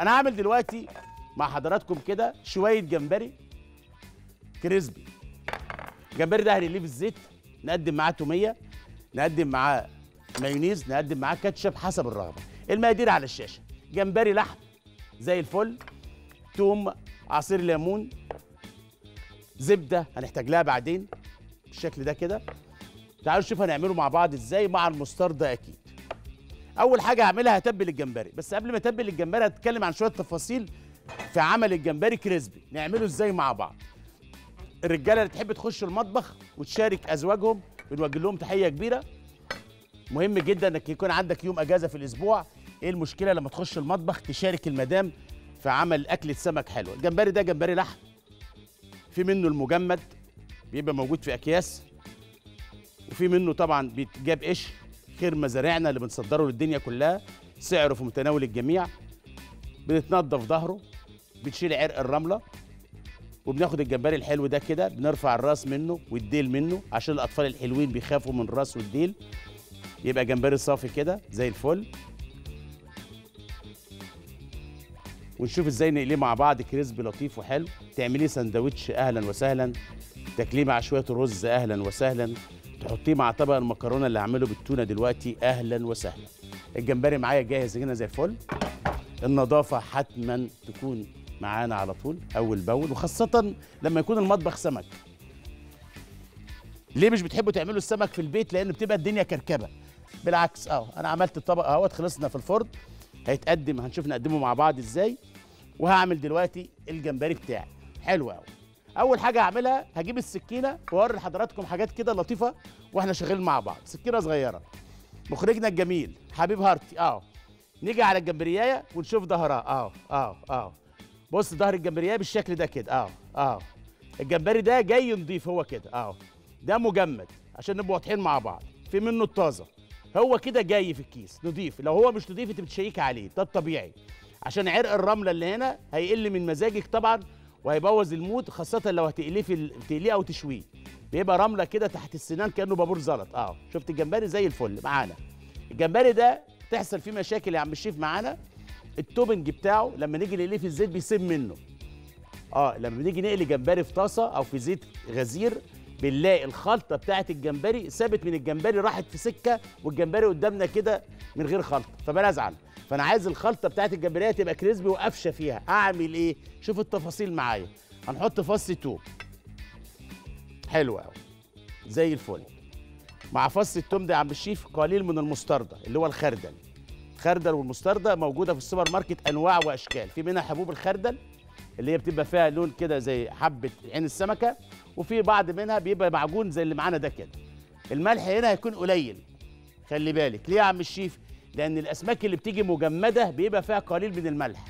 أنا هعمل دلوقتي مع حضراتكم كده شوية جمبري كريسبي. الجمبري ده هنقليه في الزيت نقدم معاه تومية نقدم معاه مايونيز نقدم معاه كاتشب حسب الرغبة. المقادير على الشاشة جمبري لحم زي الفل توم عصير ليمون زبدة هنحتاج لها بعدين بالشكل ده كده. تعالوا نشوف هنعمله مع بعض إزاي مع المستردة أكيد. أول حاجة هعملها هتبل الجمبري. بس قبل ما اتبل الجمبري هتكلم عن شوية تفاصيل في عمل الجمبري كريسبي. نعمله إزاي مع بعض؟ الرجالة اللي تحب تخش المطبخ وتشارك أزواجهم بنوجه لهم تحية كبيرة. مهم جدا إنك يكون عندك يوم إجازة في الأسبوع. إيه المشكلة لما تخش المطبخ تشارك المدام في عمل أكلة سمك حلوة؟ الجمبري ده جمبري لحم. في منه المجمد بيبقى موجود في أكياس. وفي منه طبعا بيتجاب قش خير مزارعنا اللي بنصدره للدنيا كلها سعره في متناول الجميع بنتنضف ظهره بتشيل عرق الرملة وبناخد الجمبري الحلو ده كده بنرفع الراس منه والديل منه عشان الأطفال الحلوين بيخافوا من الراس والديل. يبقى جمبري صافي كده زي الفل. ونشوف إزاي نقليه مع بعض كريسبي لطيف وحلو. تعمليه سندوتش أهلا وسهلا. تاكليه مع شوية رز أهلا وسهلا. تحطيه مع طبق المكرونة اللي هعمله بالتونة دلوقتي. أهلا وسهلا. الجمبري معايا جاهز هنا زي الفل. النظافة حتما تكون معانا على طول أول بأول وخاصة لما يكون المطبخ سمك. ليه مش بتحبوا تعملوا السمك في البيت؟ لأن بتبقى الدنيا كركبة. بالعكس أهو أنا عملت الطبق أهوت خلصنا في الفرن. هيتقدم هنشوف نقدمه مع بعض إزاي. وهعمل دلوقتي الجمبري بتاعي. حلو قوي أول حاجة هعملها هجيب السكينة وأوري لحضراتكم حاجات كده لطيفة وإحنا شغالين مع بعض. سكينة صغيرة. مخرجنا الجميل حبيب هارتي. آه. نيجي على الجمبرياية ونشوف ظهرها. آه آه آه. بص ظهر الجمبرياية بالشكل ده كده. آه آه. الجمبري ده جاي نضيف هو كده. آه. ده مجمد عشان نبقى واضحين مع بعض. في منه الطازة. هو كده جاي في الكيس. نضيف. لو هو مش نضيف أنت بتشيك عليه. ده الطبيعي. عشان عرق الرملة اللي هنا هيقل من مزاجك طبعا وهيبوظ المود خاصة لو هتقليه في تقليه أو تشويه. بيبقى رملة كده تحت السنان كأنه بابور زلط. آه شفت الجمبري؟ زي الفل. معانا. الجمبري ده تحصل فيه مشاكل يا عم الشيف معانا. ال topping بتاعه لما نيجي نقليه في الزيت بيسيب منه. آه لما بنيجي نقلي جمبري في طاسة أو في زيت غزير بنلاقي الخلطة بتاعه الجمبري سابت من الجمبري راحت في سكة والجمبري قدامنا كده من غير خلطة. فبنزعل فأنا عايز الخلطة بتاعه الجمبرية تبقى crispy وقفشة فيها. أعمل إيه؟ شوف التفاصيل معايا. هنحط فص توم حلو قوي زي الفل. مع فص التوم ده يا عم الشيف قليل من المستردة اللي هو الخردل. الخردل والمستردة موجودة في السوبر ماركت أنواع وأشكال. في منها حبوب الخردل اللي هي بتبقى فيها لون كده زي حبة عين السمكة. وفي بعض منها بيبقى معجون زي اللي معانا ده كده. الملح هنا هيكون قليل خلي بالك. ليه يا عم الشيف؟ لأن الأسماك اللي بتيجي مجمدة بيبقى فيها قليل من الملح.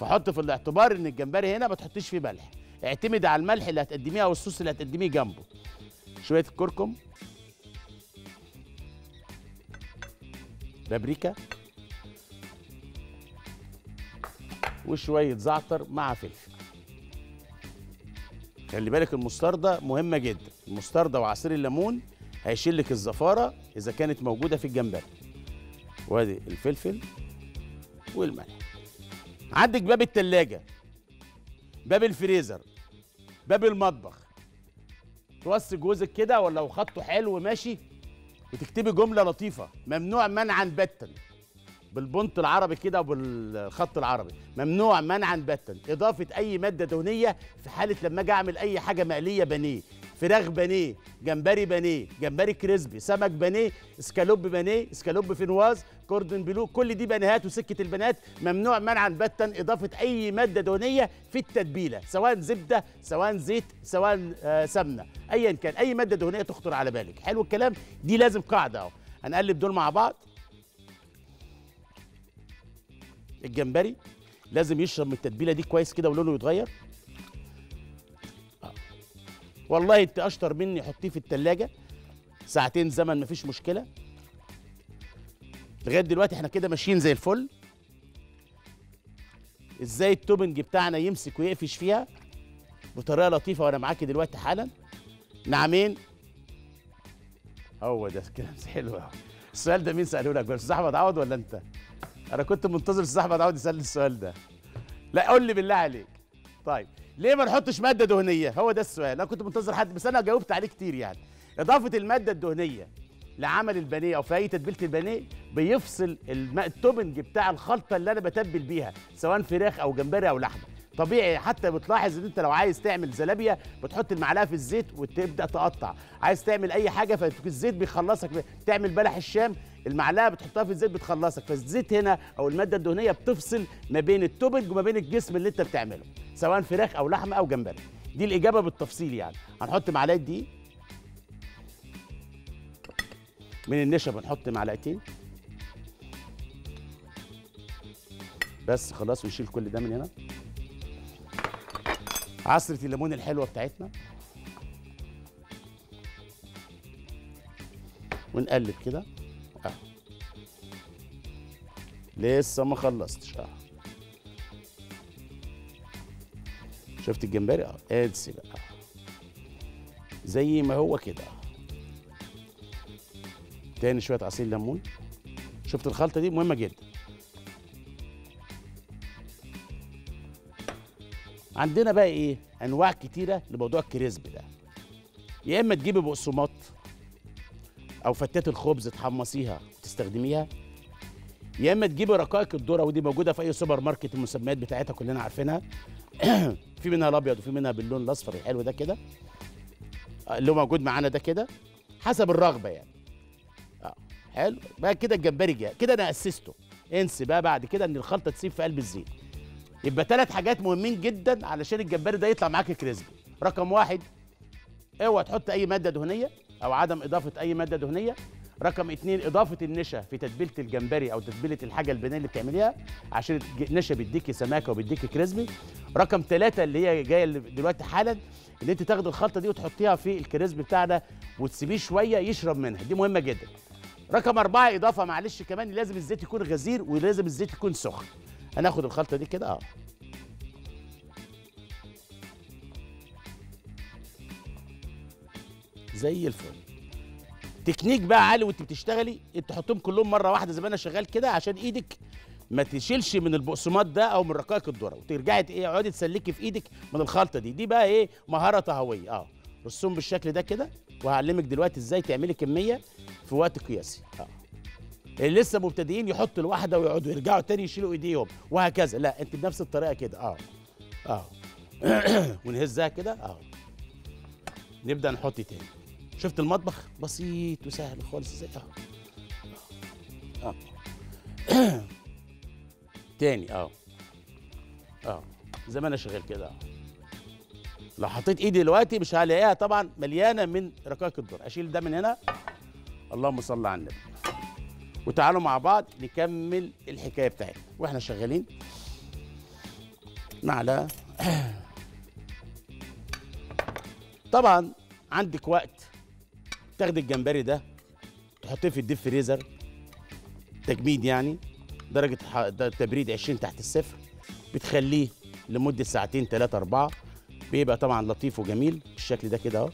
فحط في الاعتبار إن الجمبري هنا ما تحطيش فيه ملح. اعتمد على الملح اللي هتقدميه أو الصوص اللي هتقدميه جنبه. شوية الكركم بابريكا. وشوية زعتر مع فلفل. خلي بالك المستردة مهمة جدا. المستردة وعصير الليمون هيشيل لك الزفارة إذا كانت موجودة في الجمبري. وادي الفلفل والملح. عندك باب التلاجة باب الفريزر باب المطبخ. توصي جوزك كده ولا خطه حلو ماشي وتكتبي جملة لطيفة ممنوع منعا باتا بالبنط العربي كده وبالخط العربي. ممنوع منعا باتا. إضافة أي مادة دهنية في حالة لما أجي أعمل أي حاجة مقلية بانيه. فراخ بانيه جمبري بانيه جمبري crispy سمك بانيه إسكالوب بانيه إسكالوب فينواز كوردون بلو كل دي بانيهات وسكة البانيهات ممنوع منعا باتا. إضافة أي مادة دهنية في التتبيلة سواء زبدة سواء زيت سواء آه سمنة. ايا كان أي مادة دهنية تخطر على بالك. حلو الكلام؟ دي لازم قاعدة أهو. هنقلب دول مع بعض. الجمبري لازم يشرب من التتبيلة دي كويس كده ولونه يتغير. آه. والله انت اشطر مني حطيه في التلاجة. ساعتين زمن مفيش مشكلة. لغاية دلوقتي إحنا كده ماشيين زي الفل. إزاي التوبنج بتاعنا يمسك ويقفش فيها؟ بطريقة لطيفة وأنا معاكي دلوقتي حالا. نعمين. هو ده كلام حلو قوي السؤال ده مين ساله لك بس؟ احمد عوض ولا انت؟ أنا كنت منتظر أستاذ أحمد عوض يسألني السؤال ده. لا قول لي بالله عليك. طيب ليه ما نحطش مادة دهنية؟ هو ده السؤال. أنا كنت منتظر حد بس أنا جاوبت عليه كتير يعني. إضافة المادة الدهنية لعمل البانيه أو في اي تتبيلة البانيه بيفصل ال topping بتاع الخلطة اللي أنا بتبل بيها سواء فراخ أو جمبري أو لحمة. طبيعي حتى بتلاحظ إن أنت لو عايز تعمل زلابيا بتحط المعلقة في الزيت وتبدأ تقطع. عايز تعمل أي حاجة فالزيت بيخلصك تعمل بلح الشام المعلقة بتحطها في الزيت بتخلصك فالزيت هنا أو المادة الدهنية بتفصل ما بين التوبنج وما بين الجسم اللي أنت بتعمله سواء فراخ أو لحمة أو جمبري. دي الإجابة بالتفصيل يعني. هنحط معلقة دقيق من النشا بنحط معلقتين. بس خلاص ونشيل كل ده من هنا. عصرة الليمون الحلوة بتاعتنا. ونقلب كده. لسه ما خلصتش آه شفت الجمبري؟ آه ادسي بقى. زي ما هو كده. تاني شوية عصير ليمون. شفت الخلطة دي؟ مهمة جدا. عندنا بقى إيه؟ أنواع كتيرة لموضوع ال crisp ده. يا إما تجيبي بقسماط أو فتات الخبز تحمصيها وتستخدميها يا إما تجيبي رقائق الذرة ودي موجودة في أي سوبر ماركت المسميات بتاعتها كلنا عارفينها. في منها الأبيض وفي منها باللون الأصفر الحلو ده كده. آه، اللي هو موجود معانا ده كده حسب الرغبة يعني. آه حلو. بقى كده الجمبري جاي كده أنا أسسته. انسي بقى بعد كده إن الخلطة تسيب في قلب الزيت. يبقى ثلاث حاجات مهمين جدا علشان الجمبري ده يطلع معاك crispy رقم واحد اوعى تحط أي مادة دهنية أو عدم إضافة أي مادة دهنية. رقم اتنين إضافة النشا في تتبيلة الجمبري أو تتبيلة الحاجة البانيه اللي بتعمليها عشان النشا بيديكي سماكه وبيديكي crispy. رقم ثلاثة اللي هي جاية دلوقتي حالا ان أنت تاخد الخلطة دي وتحطيها في ال crispy بتاعنا وتسيبيه شوية يشرب منها دي مهمة جدا. رقم أربعة إضافة معلش كمان لازم الزيت يكون غزير ولازم الزيت يكون سخن. هناخد الخلطة دي كده آه. زي الفل. تكنيك بقى عالي وانت بتشتغلي تحطهم كلهم مرة واحدة زي ما أنا شغال كده عشان إيدك ما تشيلش من البقسماط ده أو من رقائق الذره وترجعي إيه اقعدي تسلكي في إيدك من الخلطة دي. دي بقى إيه مهارة طهوية. آه. رسوم بالشكل ده كده وهعلمك دلوقتي إزاي تعملي كمية في وقت قياسي. آه. اللي لسه مبتدئين يحطوا الواحدة ويقعدوا يرجعوا تاني يشيلوا إيديهم وهكذا. لا أنت بنفس الطريقة كده. آه. آه. ونهزها كده. آه. نبدأ نحط تاني. شفت المطبخ؟ بسيط وسهل خالص إزاي آه آه. تاني آه. آه. زي ما أنا شغال كده. لو حطيت إيدي دلوقتي مش هلاقيها طبعا مليانة من رقائق الذره أشيل ده من هنا. اللهم صل على النبي. وتعالوا مع بعض نكمل الحكاية بتاعتنا. وإحنا شغالين. معلقه طبعا عندك وقت. تاخد الجمبري ده تحطيه في الديب فريزر تجميد يعني درجة تبريد 20 تحت الصفر بتخليه لمدة ساعتين ثلاثة أربعة بيبقى طبعا لطيف وجميل بالشكل ده كده أهو.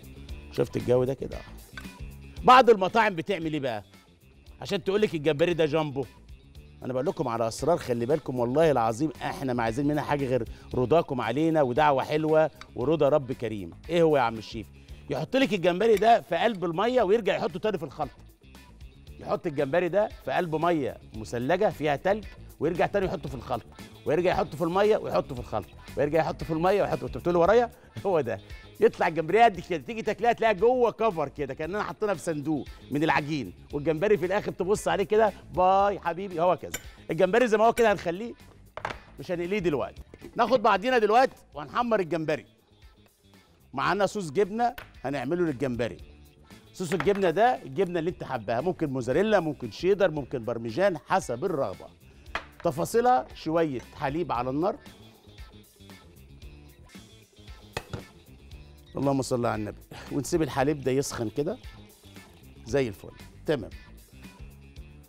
شفت الجو ده كده أهو. بعض المطاعم بتعمل إيه بقى؟ عشان تقول لك الجمبري ده جامبو. أنا بقول لكم على أسرار خلي بالكم والله العظيم إحنا ما عايزين منها حاجة غير رضاكم علينا ودعوة حلوة ورضا رب كريم. إيه هو يا عم الشيف؟ يحط لك الجمبري ده في قلب المية ويرجع يحطه تاني في الخلطة. يحط الجمبري ده في قلب مية مثلجه فيها تلج ويرجع تاني يحطه في الخلطة. ويرجع يحطه في المية ويحطه في الخلطة. ويرجع يحطه في المية ويحطه. أنتوا بتقولوا ورايا؟ هو ده. يطلع الجمبري قد كده تيجي تاكلها تلاقيها جوه كفر كده كاننا حاطينها في صندوق من العجين. والجمبري في الآخر تبص عليه كده باي حبيبي هو كذا. الجمبري زي ما هو كده هنخليه مش هنقليه دلوقتي. ناخد بعضينا دلوقتي وهنحمر الجمبري. معانا صوص جبنة هنعمله للجمبري. صوص الجبنة ده الجبنة اللي انت حباها ممكن موزاريلا ممكن شيدر ممكن برمجان حسب الرغبة. تفاصيلها شوية حليب على النار. اللهم صل على النبي. ونسيب الحليب ده يسخن كده. زي الفل. تمام.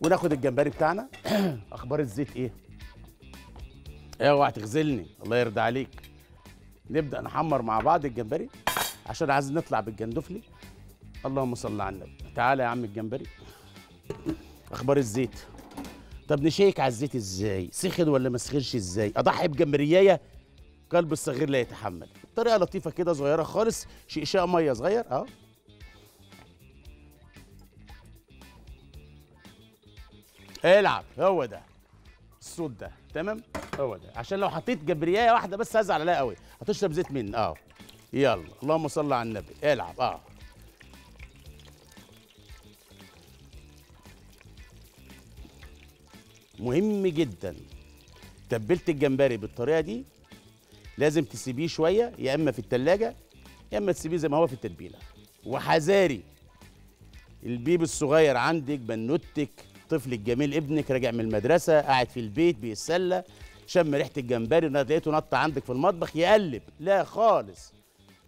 وناخد الجمبري بتاعنا. أخبار الزيت إيه؟ اوعى تغزلني. الله يرضى عليك. نبدأ نحمر مع بعض الجمبري عشان عايز نطلع بالجندفلي. اللهم صل على النبي. تعالى يا عم الجمبري. أخبار الزيت. طب نشيك على الزيت إزاي؟ سخن ولا ما سخنش إزاي؟ أضحي بجمبرياية؟ قلب الصغير لا يتحمل. طريقة لطيفة كده صغيرة خالص. شقشاق مية صغير. آه العب. هو ده. الصوت ده تمام؟ هو ده. عشان لو حطيت جبرياية واحدة بس هزعل عليها قوي. هتشرب زيت مني. آه. يلا. اللهم صل على النبي. العب. آه. مهم جدا. تبلت الجمبري بالطريقة دي لازم تسيبيه شوية يا إما في التلاجة يا إما تسيبيه زي ما هو في التتبيلة. وحذاري البيب الصغير عندك بنوتك طفل الجميل ابنك راجع من المدرسة قاعد في البيت بيتسلى شم ريحة الجمبري لقيته نط عندك في المطبخ يقلب. لا خالص.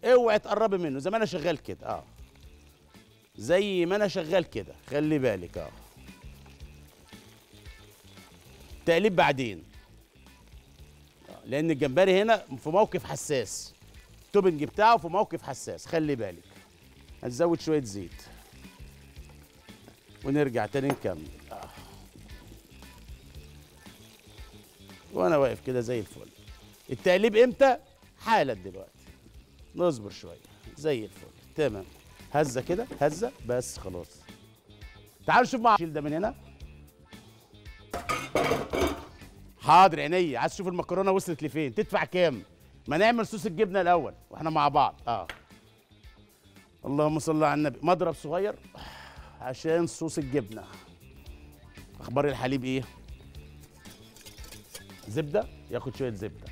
اوعي تقربي منه زي ما أنا شغال كده. آه. زي ما أنا شغال كده. خلي بالك آه. تقليب بعدين. لأن الجمبري هنا في موقف حساس. التوبنج بتاعه في موقف حساس. خلي بالك. هنزود شوية زيت. ونرجع تاني نكمل. وأنا واقف كده زي الفل. التقليب إمتى؟ حالا دلوقتي. نصبر شوية. زي الفل. تمام. هزة كده؟ هزة. بس خلاص. تعالوا نشوف مع شيل ده من هنا. حاضر عينيا. عايز تشوف المكرونة وصلت لفين؟ تدفع كام؟ ما نعمل صوص الجبنة الأول. وإحنا مع بعض. آه. اللهم صل على النبي. مضرب صغير. عشان صوص الجبنة. أخبار الحليب إيه؟ زبدة ياخد شوية زبدة.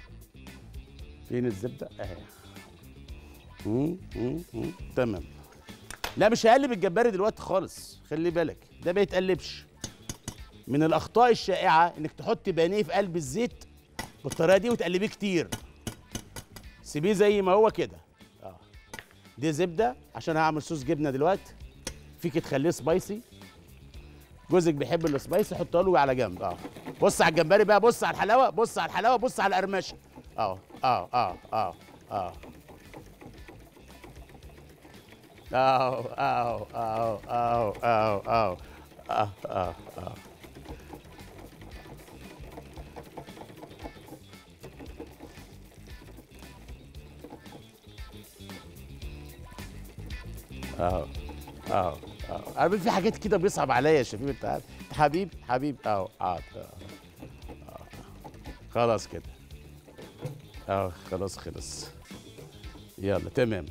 فين الزبدة؟ أهي. تمام. لا مش هقلب الجمبري دلوقتي خالص. خلي بالك ده ما يتقلبش. من الأخطاء الشائعة إنك تحط بانيه في قلب الزيت بالطريقة دي وتقلبيه كتير. سيبيه زي ما هو كده. آه. دي زبدة عشان هعمل صوص جبنة دلوقتي. فيك تخليه سبايسي جوزك بيحب السبايسي حطها له على جنب آه بص على الجمبري بقى بص على الحلاوه بص على الحلاوه بص على القرمشه آه آه آه آه آه أو أو أو أو أو أو أه أه أه أه أه أنا في حاجات كده بيصعب عليا يا شفيق أنت عارف. حبيب حبيب أو أو خلاص كده. أو خلاص خلص. يلا تمام.